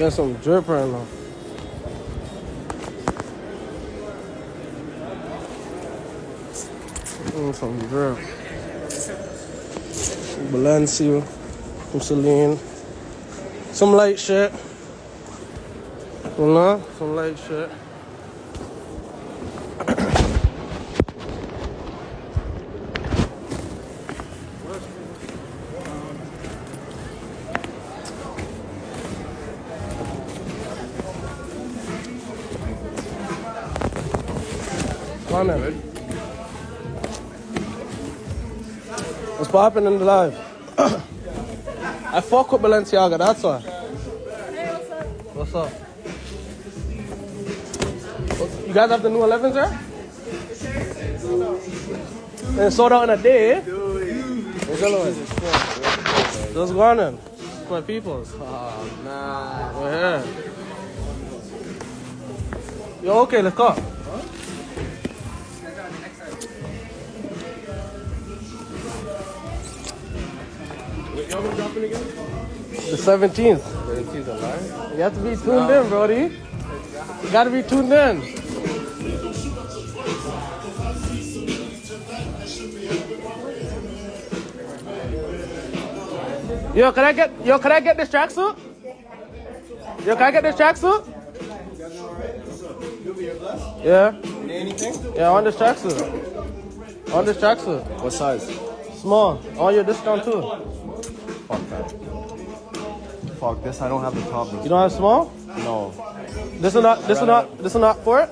Got some drip right now. Mm, some drip. Balenciaga, some Celine, some light shit. You know, some light shit. Come on. What's popping in the live? I fuck with Balenciaga, that's why. what's up? What's up? You guys have the new 11s there? And sold out in a day. What's the other one? Going in. My peoples. Oh, nah. We're here. Yo, okay, let's go. Y'all dropping again? The 17th. Seventeen's alive. You have to be tuned in, Brody. You gotta be tuned in. Yo, can I get yo, can I get this tracksuit? Yo, can I get this tracksuit? Yeah. Anything? Yeah, I want this tracksuit. I want this tracksuit. What size? Small. I want your discount too. Fuck that. Fuck this. I don't have the top. You don't have small? No. This is not this is not this is not for it?